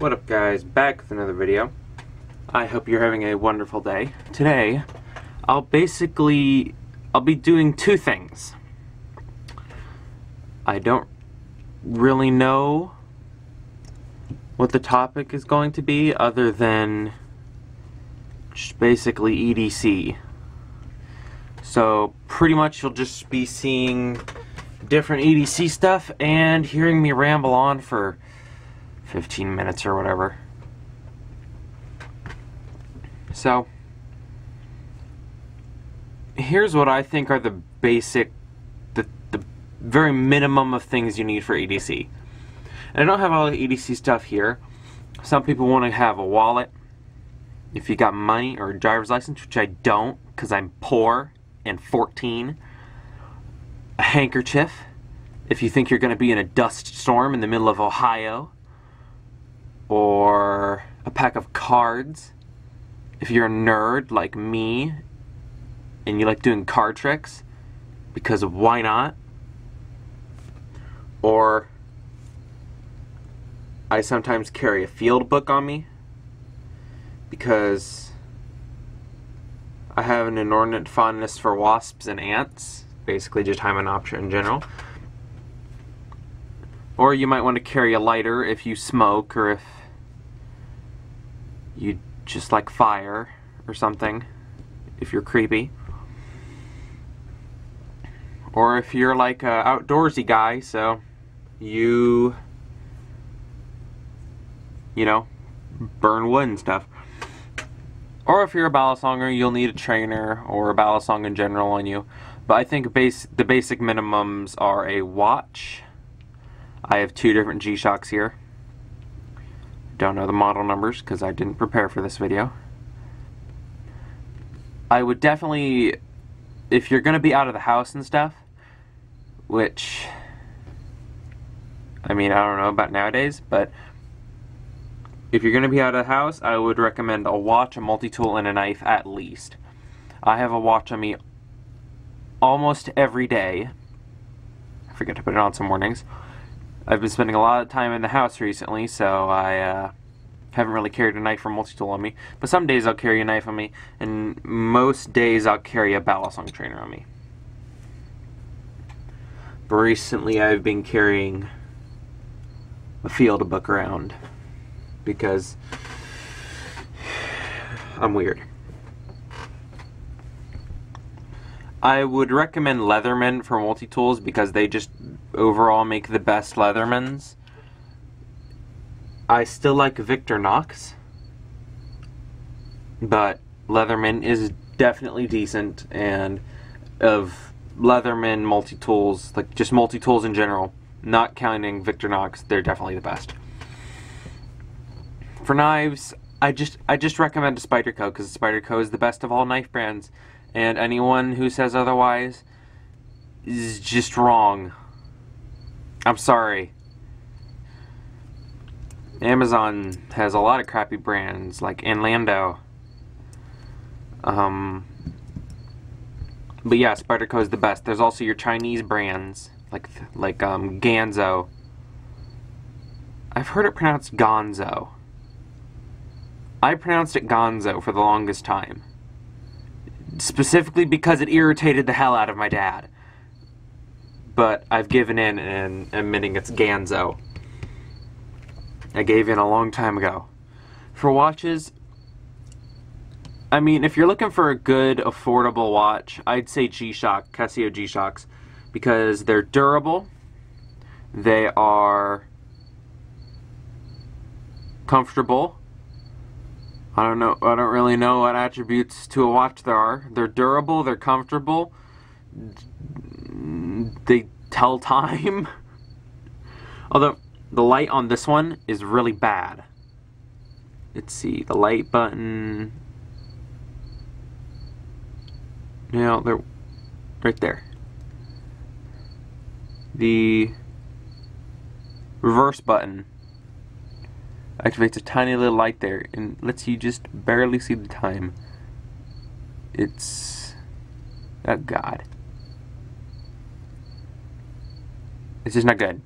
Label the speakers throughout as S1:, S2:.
S1: What up guys, back with another video. I hope you're having a wonderful day. Today, I'll basically, I'll be doing two things. I don't really know what the topic is going to be other than just basically EDC. So pretty much you'll just be seeing different EDC stuff and hearing me ramble on for 15 minutes or whatever. So, here's what I think are the basic, the, the very minimum of things you need for EDC. And I don't have all the EDC stuff here. Some people want to have a wallet, if you got money or a driver's license, which I don't because I'm poor and 14. A handkerchief, if you think you're going to be in a dust storm in the middle of Ohio or a pack of cards. If you're a nerd like me and you like doing card tricks because why not? Or I sometimes carry a field book on me because I have an inordinate fondness for wasps and ants basically just Hymenoptera in general. Or you might want to carry a lighter if you smoke or if you just like fire or something if you're creepy. Or if you're like a outdoorsy guy, so you, you know, burn wood and stuff. Or if you're a ballosonger, you'll need a trainer or a balisong in general on you. But I think base the basic minimums are a watch. I have two different G-Shocks here. Don't know the model numbers because I didn't prepare for this video. I would definitely, if you're going to be out of the house and stuff, which, I mean, I don't know about nowadays, but if you're going to be out of the house, I would recommend a watch, a multi-tool, and a knife at least. I have a watch on me almost every day. I forget to put it on some mornings. I've been spending a lot of time in the house recently, so I uh, haven't really carried a knife or multi-tool on me. But some days I'll carry a knife on me, and most days I'll carry a balisong trainer on me. But recently I've been carrying a field book around because I'm weird. I would recommend Leatherman for multi-tools because they just overall make the best Leathermans. I still like Victorinox, but Leatherman is definitely decent and of Leatherman multi-tools, like just multi-tools in general, not counting Victorinox, they're definitely the best. For knives, I just I just recommend a Spyderco because Spyderco is the best of all knife brands and anyone who says otherwise is just wrong. I'm sorry. Amazon has a lot of crappy brands like Inlando. Um, but yeah, Spyderco is the best. There's also your Chinese brands like like um, Ganzo. I've heard it pronounced Gonzo. I pronounced it Gonzo for the longest time specifically because it irritated the hell out of my dad. But I've given in and admitting it's Ganzo. I gave in a long time ago. For watches, I mean, if you're looking for a good, affordable watch, I'd say G-Shock, Casio G-Shocks, because they're durable, they are comfortable, I don't know. I don't really know what attributes to a watch there are. They're durable. They're comfortable. They tell time. Although the light on this one is really bad. Let's see. The light button. No, they're right there. The reverse button activates a tiny little light there and lets you just barely see the time. It's... oh god. It's just not good.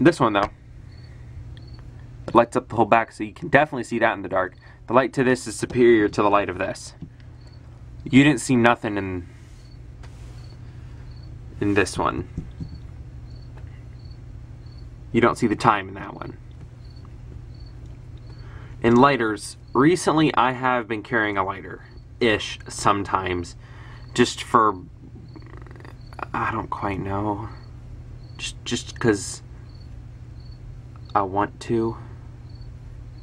S1: This one though, lights up the whole back so you can definitely see that in the dark. The light to this is superior to the light of this. You didn't see nothing in in this one. You don't see the time in that one. In lighters, recently I have been carrying a lighter ish sometimes just for I don't quite know. Just just cuz I want to.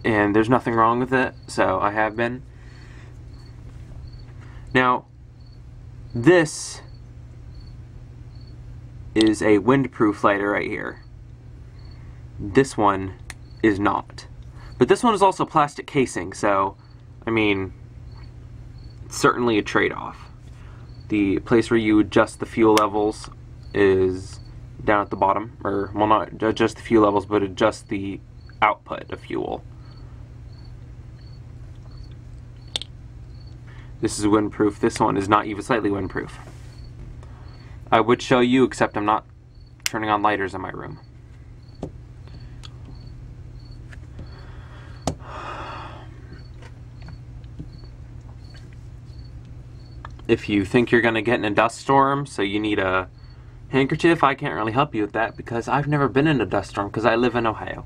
S1: And there's nothing wrong with it, so I have been. Now, this is a windproof lighter right here. This one is not. But this one is also plastic casing, so, I mean, it's certainly a trade-off. The place where you adjust the fuel levels is down at the bottom, or, well, not adjust the fuel levels, but adjust the output of fuel. This is windproof. This one is not even slightly windproof. I would show you, except I'm not turning on lighters in my room. If you think you're going to get in a dust storm, so you need a handkerchief, I can't really help you with that because I've never been in a dust storm because I live in Ohio.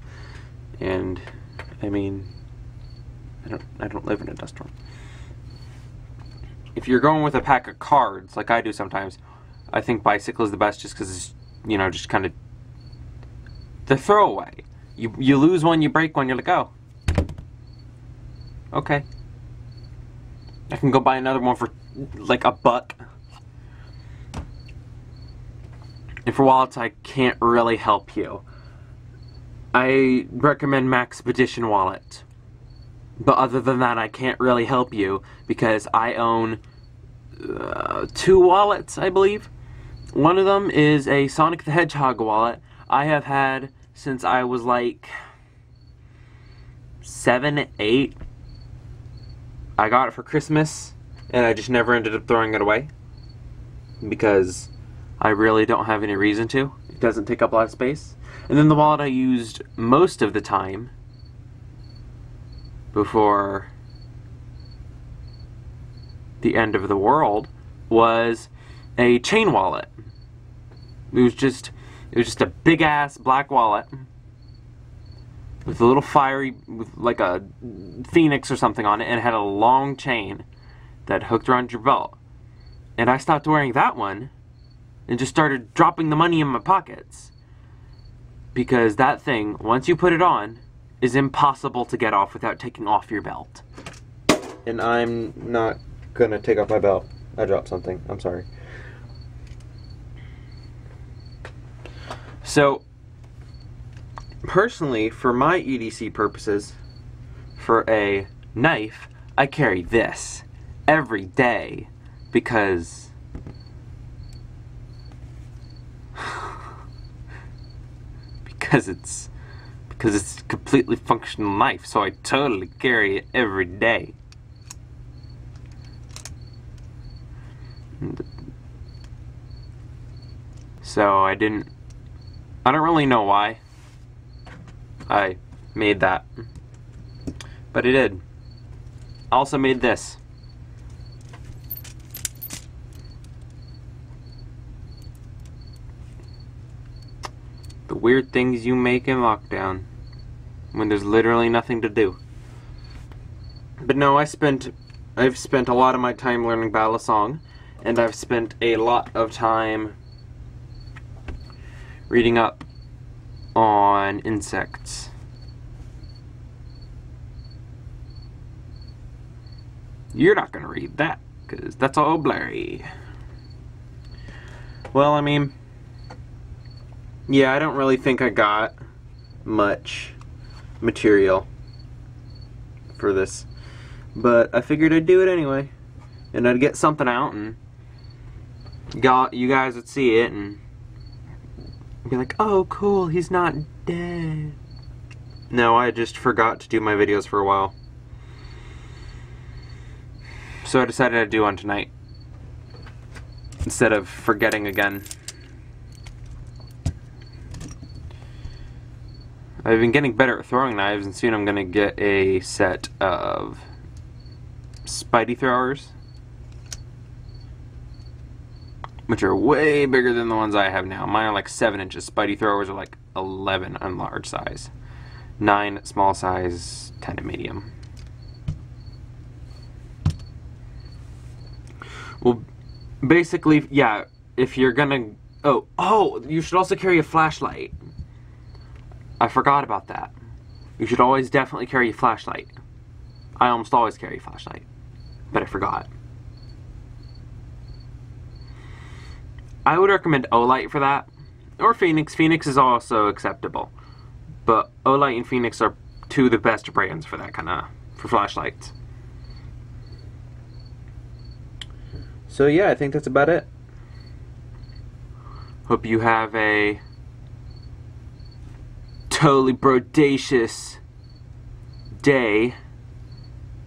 S1: And, I mean, I don't, I don't live in a dust storm. If you're going with a pack of cards, like I do sometimes, I think bicycle is the best just because it's, you know, just kind of the throwaway. You, you lose one, you break one, you're like, oh, okay. I can go buy another one for like a buck. And for wallets, I can't really help you. I recommend Maxpedition Wallet. But other than that, I can't really help you because I own uh, two wallets, I believe. One of them is a Sonic the Hedgehog wallet I have had since I was like seven, eight. I got it for Christmas and I just never ended up throwing it away because I really don't have any reason to. It doesn't take up a lot of space. And then the wallet I used most of the time before the end of the world was a chain wallet. It was just it was just a big ass black wallet with a little fiery with like a phoenix or something on it and it had a long chain that hooked around your belt. And I stopped wearing that one and just started dropping the money in my pockets. Because that thing, once you put it on, is impossible to get off without taking off your belt. And I'm not gonna take off my belt. I dropped something. I'm sorry. So, personally, for my EDC purposes, for a knife, I carry this every day because because it's because it's a completely functional knife so I totally carry it every day. So I didn't I don't really know why I made that but I did. I also made this weird things you make in lockdown when there's literally nothing to do. But no, I spent I've spent a lot of my time learning Balisong and I've spent a lot of time reading up on insects. You're not going to read that because that's all blurry. Well, I mean, yeah, I don't really think I got much material for this. But I figured I'd do it anyway. And I'd get something out and got you guys would see it and be like, oh cool, he's not dead. No, I just forgot to do my videos for a while. So I decided I'd do one tonight. Instead of forgetting again. I've been getting better at throwing knives, and soon I'm going to get a set of Spidey throwers. Which are way bigger than the ones I have now. Mine are like 7 inches. Spidey throwers are like 11 on large size. 9 small size, 10 to medium. Well, basically, yeah, if you're gonna... Oh, oh, you should also carry a flashlight. I forgot about that. You should always definitely carry a flashlight. I almost always carry a flashlight, but I forgot. I would recommend Olight for that, or Fenix. Fenix is also acceptable, but Olight and Fenix are two of the best brands for that kind of for flashlights. So yeah, I think that's about it. Hope you have a totally brodacious day.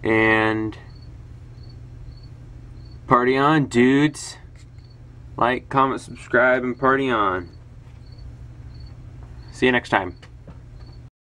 S1: And party on dudes. Like comment subscribe and party on. See you next time